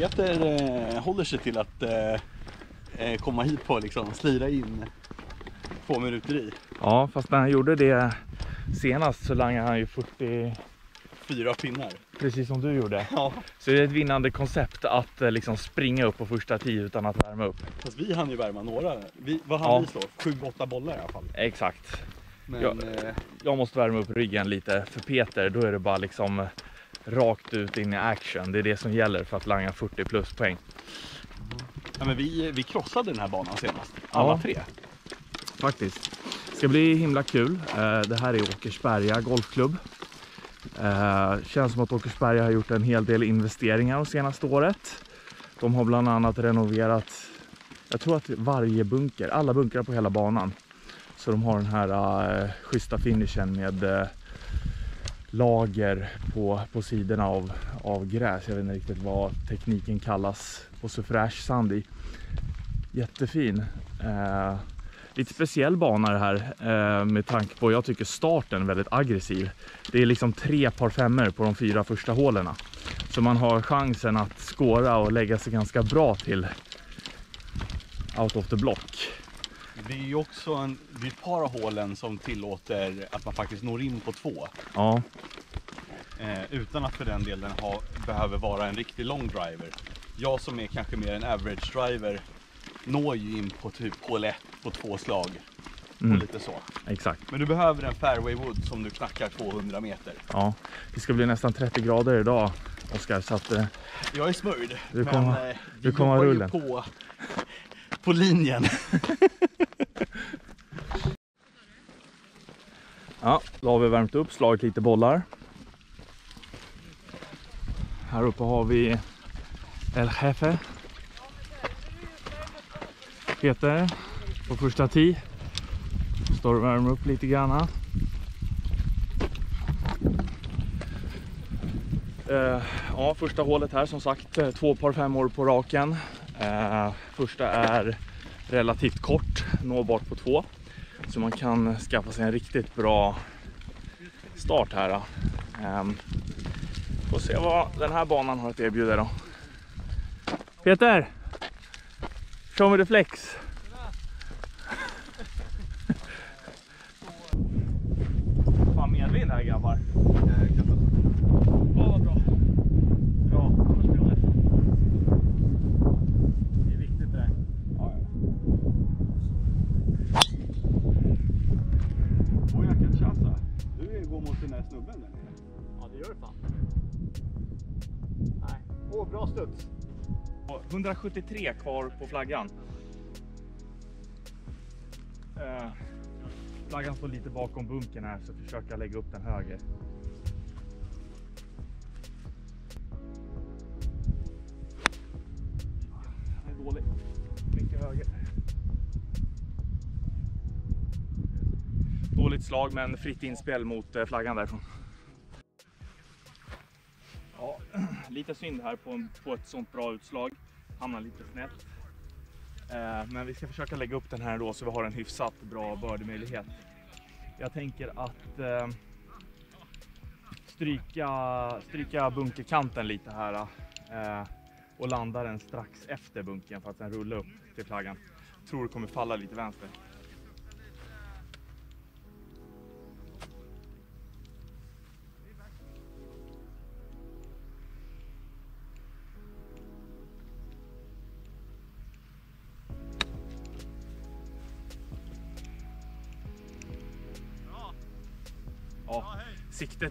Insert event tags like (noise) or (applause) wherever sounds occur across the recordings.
Peter eh, håller sig till att eh, eh, komma hit på liksom, slira in två minuter i. Ja, fast när han gjorde det senast så langade han ju 40, Fyra pinnar. precis som du gjorde. Ja. Så det är ett vinnande koncept att eh, liksom springa upp på första tio utan att värma upp. Fast vi hann ju värma några. Vi, vad hann Ja. vi slå? Sju, åtta bollar i alla fall. Exakt. Men Ja. eh, Jag måste värma upp ryggen lite. För Peter, då är det bara liksom rakt ut in i action. Det är det som gäller för att langa 40 plus poäng. ja, men vi, vi krossade den här banan senast. Alla Ja. tre. Faktiskt. Det ska bli himla kul. Eh, Det här är Åkersberga Golfklubb. Eh, Känns som att Åkersberga har gjort en hel del investeringar de senaste året. De har bland annat renoverat, jag tror att varje bunker, alla bunkrar på hela banan. Så de har den här uh, schyssta finishen med lager på, på sidorna av, av gräs. Jag vet inte riktigt vad tekniken kallas på så fräsch sand i. Jättefin. Eh, lite speciell bana det här eh, med tanke på, jag tycker starten är väldigt aggressiv. Det är liksom tre par femmor på de fyra första hålen. Så man har chansen att skåra och lägga sig ganska bra till out of the block. Det är ju också en, det är ett par av hålen som tillåter att man faktiskt når in på två. Ja, Eh, utan att för den delen ha, behöver vara en riktig long driver. Jag som är kanske mer en average driver når ju in på typ hål 1 på två slag. Mm. Och lite så. exakt. Men du behöver en fairway wood som du knackar 200 meter. Ja, det ska bli nästan 30 grader idag Oskar, så att eh, Jag är smörjd. Du men kommer- eh, du kommer rullen. på, på linjen. (laughs) Ja, då har vi värmt upp, slagit lite bollar. Här uppe har vi El Jefe. Peter på första tee. Står och värmer upp lite grann. Uh, ja, första hålet här som sagt, eh, två par femmor på raken. Uh, första är relativt kort, nåbart på två. Så man kan skaffa sig en riktigt bra start här. Um, Får se vad den här banan har att erbjuda då. Peter! Show me the flex! Fan medvind här grabbar. Åh vad bra. Bra, först gången. Det är viktigt det där. Ja Och jag kan tjassa. Du går mot den där snubben där nere. Ja det gör du fan. Bra studs. 173 kvar på flaggan. Eh, flaggan står lite bakom bunkern här så försöker jag lägga upp den höger. Den är dålig. Mycket höger. Dåligt slag men fritt inspel mot eh, flaggan därifrån. Lite synd här på, en, på ett sånt bra utslag. Hamnar lite snett. Eh, men vi ska försöka lägga upp den här ändå så vi har en hyfsat bra bördemöjlighet. Jag tänker att eh, stryka, stryka bunkerkanten lite här eh, och landa den strax efter bunkern för att den rullar upp till flaggan. Tror det kommer falla lite vänster.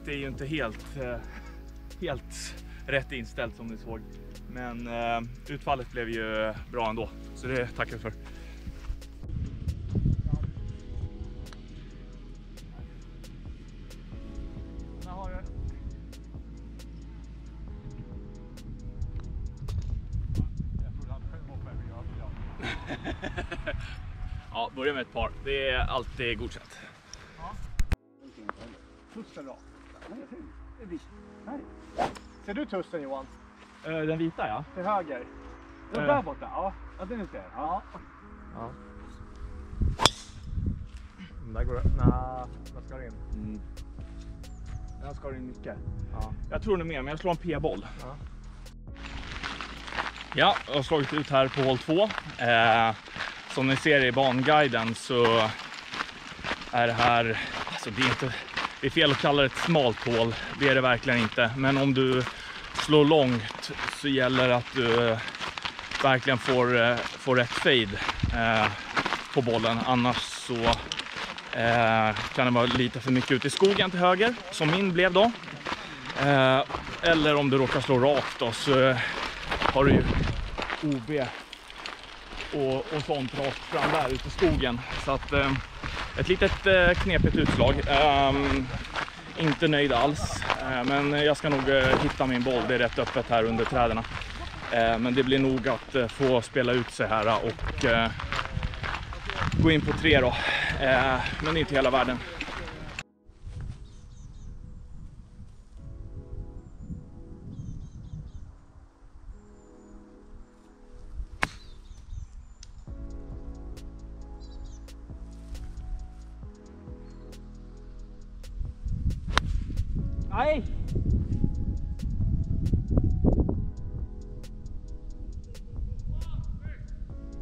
Siktet är ju inte helt, eh, helt rätt inställt som ni såg. Men eh, utfallet blev ju bra ändå, så det tackar jag för. (laughs) Ja, börja med ett par. Det är alltid godkänt. Ser du tussen Johan? Eh, Den vita ja. Till höger? Den Eh. där borta? Ja, ja den ser jag. Ja. ja. Där går det. Nej, där ska det in. Mm. Den ska in mycket. Ja. Jag tror nog mer, men jag slår en p-boll. Ja. Ja, jag har slagit ut här på hål 2. Eh, som ni ser i banguiden så är det här, alltså det är inte, det är fel att kalla det ett smalt hål, det är det verkligen inte. Men om du slår långt så gäller det att du eh, verkligen får, eh, får rätt fade eh, på bollen. Annars så eh, kan det vara lite för mycket ut i skogen till höger, som min blev då. Eh, eller om du råkar slå rakt då så eh, har du ju OB och, och sånt rakt fram där ute i skogen. Så att eh, ett litet eh, knepigt utslag. Um, inte nöjd alls, eh, men jag ska nog eh, hitta min boll. Det är rätt öppet här under träden. Eh, men det blir nog att få spela ut sig här och gå in på tre då. Men det är inte hela världen. Nej!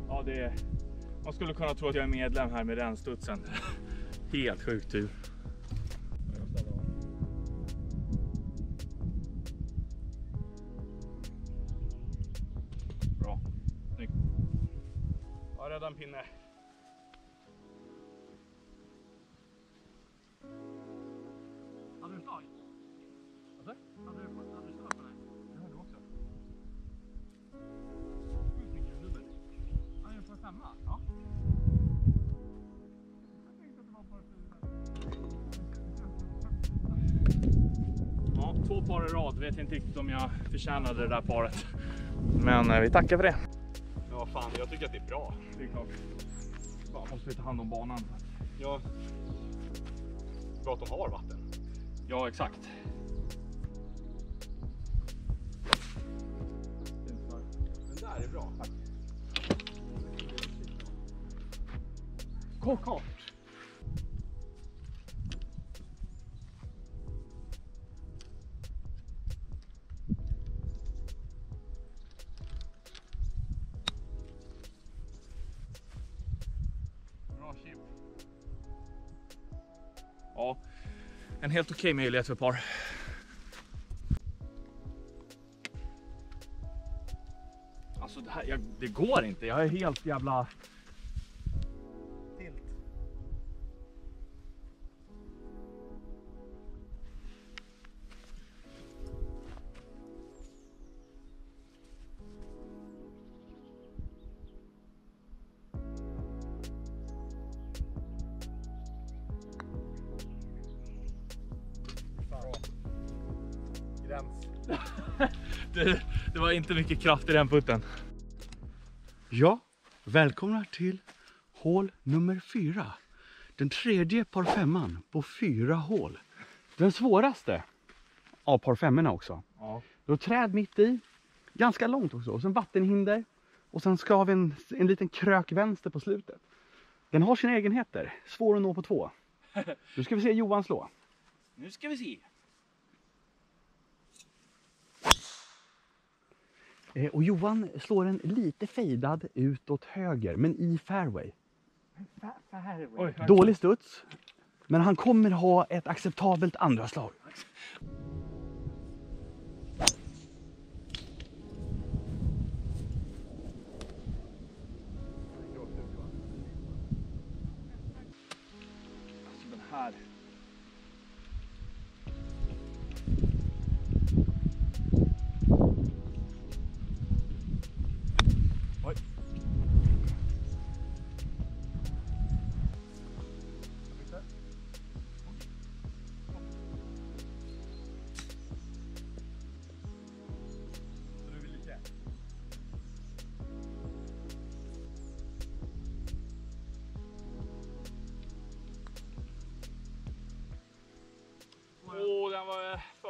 Ja, det är... Man skulle kunna tro att jag är medlem här med den studsen. Helt sjukt tur. Bra. Snyggt. Jag räddade en pinne. Par i rad. Vet inte riktigt om jag förtjänade det där paret. Men eh, vi tackar för det. Ja, fan, jag tycker att det är bra. Det är klart. Bara måste vi ta hand om banan. Ja. Bra att de har vatten. Ja, exakt. Den där är bra. Tack. Kort, kort. En helt okej möjlighet för par. Alltså det, här, jag, det går inte. Jag är helt jävla... Det, det var inte mycket kraft i den putten. Ja, välkomna till hål nummer fyra. Den tredje par femman på fyra hål. Den svåraste av par femmorna också. Ja. Du har träd mitt i, ganska långt också, och sen vattenhinder. Och sen ska vi en, en liten krök vänster på slutet. Den har sina egenheter, svår att nå på två. Nu ska vi se Johan slå. Nu ska vi se. Och Johan slår en lite fejdad utåt höger, men i fairway. Oj, Dålig studs, men han kommer ha ett acceptabelt andra slag.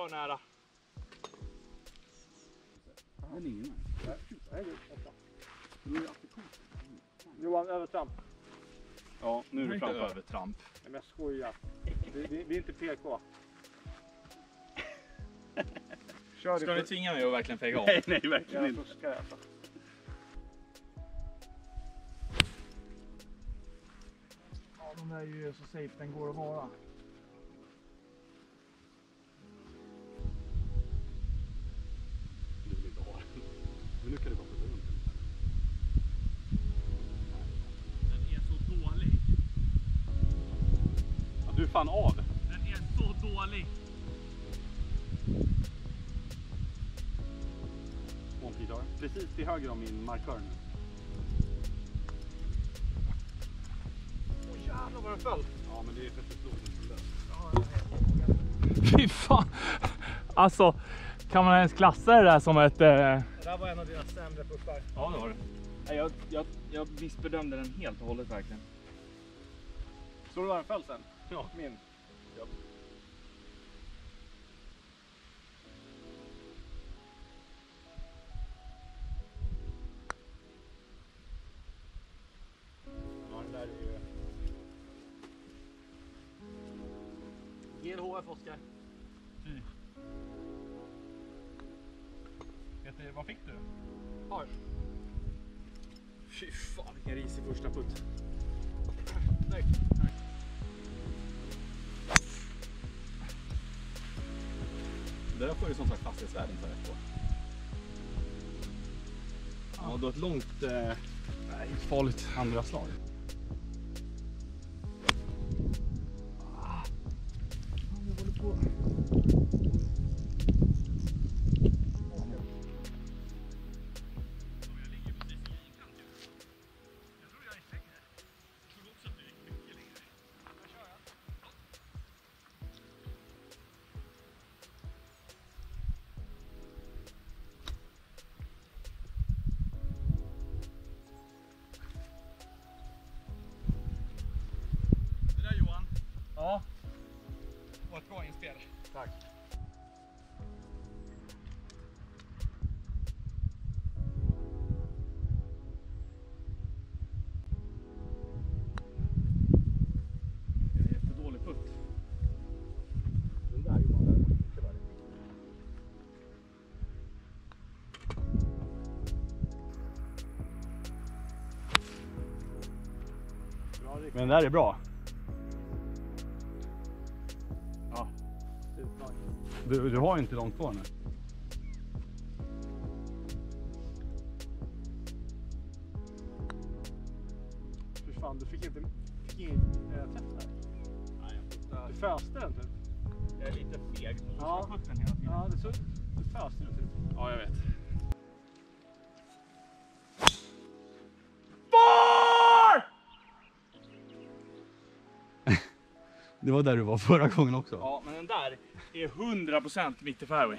var nära. Men ingen Johan, övertramp. Ja, nu är du framför. Övertramp. Nej men jag skojar. Vi, vi, vi är inte PK. (laughs) Kör Ska ni tvinga mig att verkligen fega av? Nej, nej verkligen inte. Fuskar alltså. Ja, de där är ju så safe den går att vara. Fan av. Den är så dålig. Måltidare. Precis till höger om min markör nu. Åh jävlar vad den föll. Ja, men det är för att du slog. Fy fan. Alltså, kan man ens klassa det där som ett... Eh... Det där var en av dina sämre puckar. Ja, det var det. Nej, Jag, jag, jag missbedömde den helt och hållet verkligen. Såg du var den föll sen? Ja. Min. Ja, den där är ju... GLHF Oskar. Peter, vad fick du? Har. Fy fan vilken risig första putt. Snyggt. Där får ju som sagt fastighetsvärden för rätt på. Ja, du har ett långt eh, Nej, farligt. andra slag. Värre. Bra riktigt. Men den där är bra. Du, du har inte långt kvar nu. Fy fan, du fick inte fick ingen äh, träff där. Nej, jag puttar. Du föste den typ. Jag är lite feg som Ja. putten hela tiden. Ja, så, du föste den typ. Ja, jag vet. Det var där du var förra gången också. Ja, men den där är 100% mitt i fairway.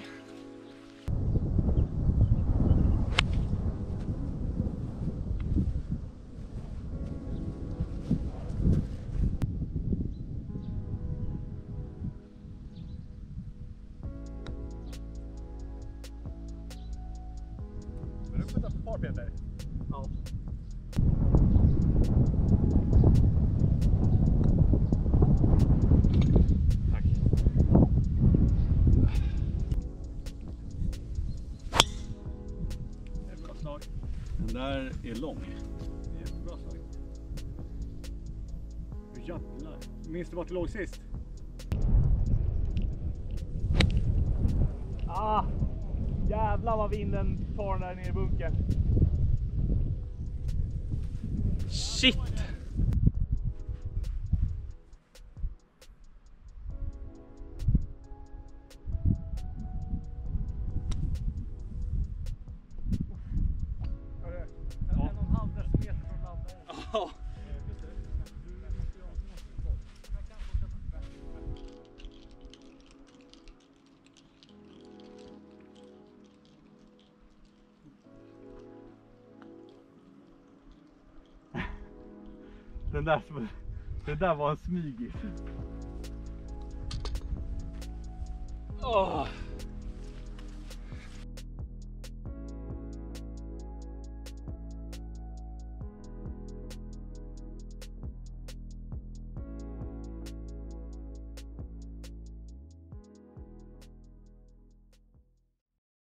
Lång. Jättebra slag. Jävlar. Minns du vart du låg sist? Ah! Jävlar vad vinden tar den där nere i bunkern. Shit! Den där, det där var en smygis. Åh.